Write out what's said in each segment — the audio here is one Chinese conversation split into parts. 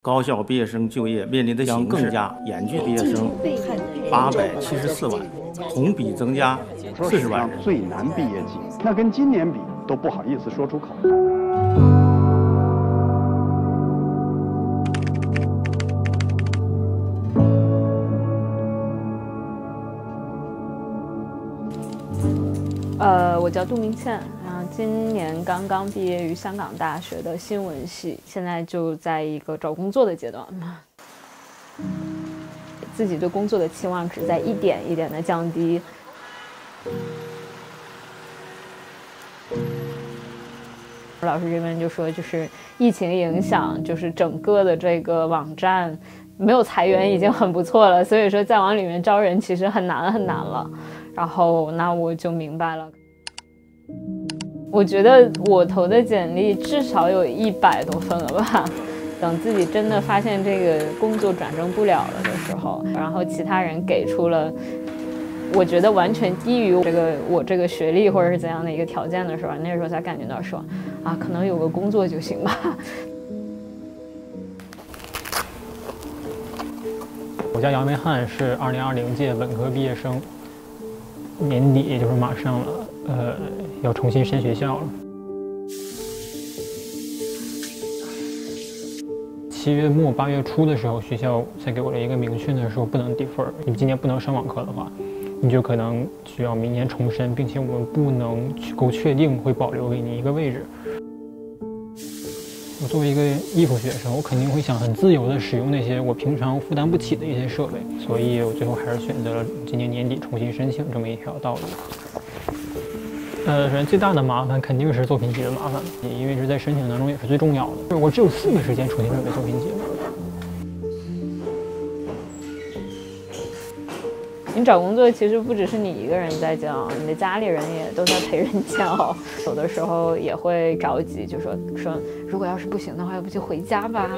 高校毕业生就业面临的形势更加严峻，毕业生八百七十四万，同比增加四十万人。最难毕业季，那跟今年比都不好意思说出口。呃，我叫杜明倩，今年刚刚毕业于香港大学的新闻系，现在就在一个找工作的阶段嘛。自己对工作的期望值在一点一点的降低。老师这边就说，就是疫情影响，就是整个的这个网站没有裁员已经很不错了，所以说再往里面招人其实很难很难了。然后那我就明白了，我觉得我投的简历至少有一百多份了吧。等自己真的发现这个工作转正不了了的时候，然后其他人给出了我觉得完全低于这个我这个学历或者是怎样的一个条件的时候，那时候才感觉到说啊，可能有个工作就行吧。我叫杨维汉，是二零二零届本科毕业生。年底就是马上了，呃，要重新申学校了。七月末八月初的时候，学校才给我了一个明确的说，不能 defer，你今年不能上网课的话，你就可能需要明年重申，并且我们不能够确定会保留给你一个位置。我作为一个艺术学生，我肯定会想很自由的使用那些我平常负担不起的一些设备，所以我最后还是选择了今年年底重新申请这么一条道路。呃，首先最大的麻烦肯定是作品集的麻烦，因为是在申请当中也是最重要的。我只有四个时间重新准备作品集。你找工作其实不只是你一个人在教，你的家里人也都在陪人教，有的时候也会着急，就说说如果要是不行的话，要不就回家吧。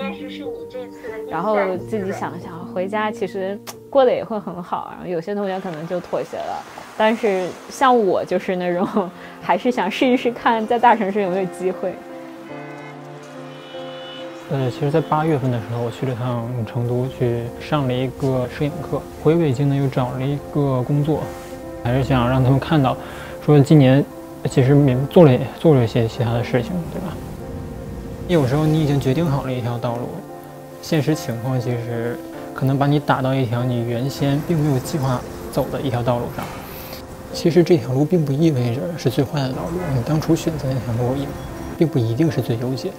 然后自己想想，回家其实过得也会很好。然后有些同学可能就妥协了，但是像我就是那种还是想试一试看，在大城市有没有机会。呃，其实，在八月份的时候，我去了趟成都，去上了一个摄影课。回北京呢，又找了一个工作，还是想让他们看到，说今年其实也做了做了一些其他的事情，对吧？有时候你已经决定好了一条道路，现实情况其实可能把你打到一条你原先并没有计划走的一条道路上。其实这条路并不意味着是最坏的道路，你当初选择那条路也并不一定是最优解。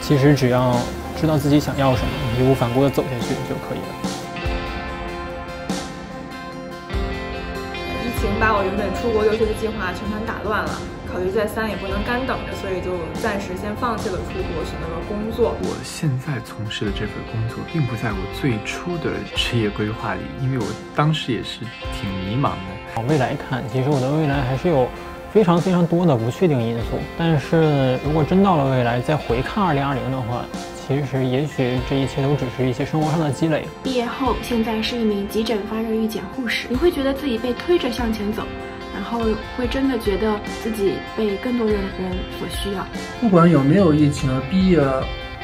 其实只要知道自己想要什么，义无反顾的走下去就可以了。疫情把我原本出国留学的计划全盘打乱了，考虑再三也不能干等着，所以就暂时先放弃了出国，选择了工作。我现在从事的这份工作，并不在我最初的职业规划里，因为我当时也是挺迷茫的。往未来看，其实我的未来还是有。非常非常多的不确定因素，但是如果真到了未来再回看二零二零的话，其实也许这一切都只是一些生活上的积累。毕业后，现在是一名急诊发热预检护士，你会觉得自己被推着向前走，然后会真的觉得自己被更多的人所需要。不管有没有疫情，毕业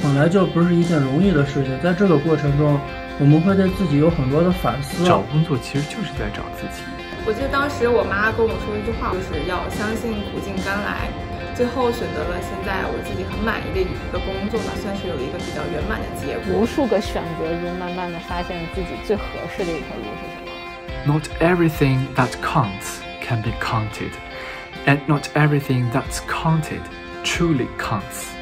本来就不是一件容易的事情，在这个过程中，我们会对自己有很多的反思。找工作其实就是在找自己。我记得当时我妈跟我说一句话，就是要相信苦尽甘来。最后选择了现在我自己很满意的一个工作吧，算是有一个比较圆满的结果。无数个选择中，慢慢的发现自己最合适的一条路是什么。Not everything that counts can be counted, and not everything that's counted truly counts.